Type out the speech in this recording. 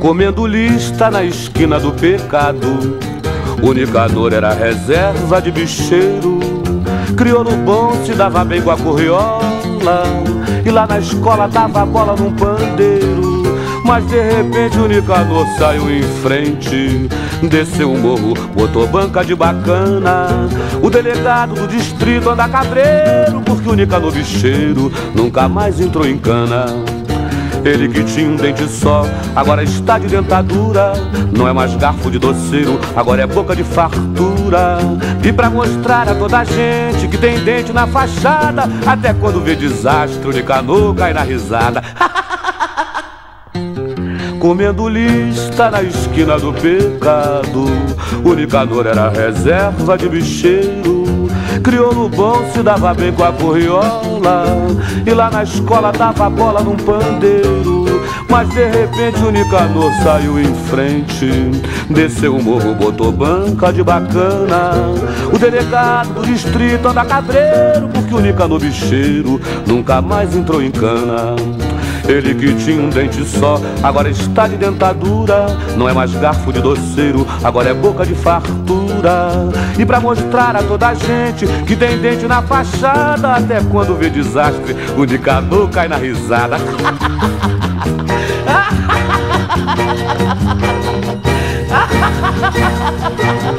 comendo lista na esquina do pecado. O Nicanor era reserva de bicheiro, criou no bom, se dava bem com a corriola, e lá na escola dava bola num pandeiro. Mas de repente o Nicanor saiu em frente. Desceu o morro, botou banca de bacana. O delegado do distrito anda cabreiro Porque o Nicanor bicheiro nunca mais entrou em cana ele que tinha um dente só, agora está de dentadura. Não é mais garfo de doceiro, agora é boca de fartura. E pra mostrar a toda gente que tem dente na fachada, até quando vê desastre, o Nicanor cai na risada. comendo lista na esquina do pecado. O Nicanor era reserva de bicheiro. Criou no bom, se dava bem com a corriola. E lá na escola dava bola num pandeiro. Mas de repente o Nicanor saiu em frente. Desceu o morro, botou banca de bacana. O delegado do distrito anda cabreiro. Porque o Nicanor bicheiro nunca mais entrou em cana. Ele que tinha um dente só, agora está de dentadura. Não é mais garfo de doceiro, agora é boca de fartura. E pra mostrar a toda a gente que tem dente na fachada, até quando vê desastre, o de cano cai na risada.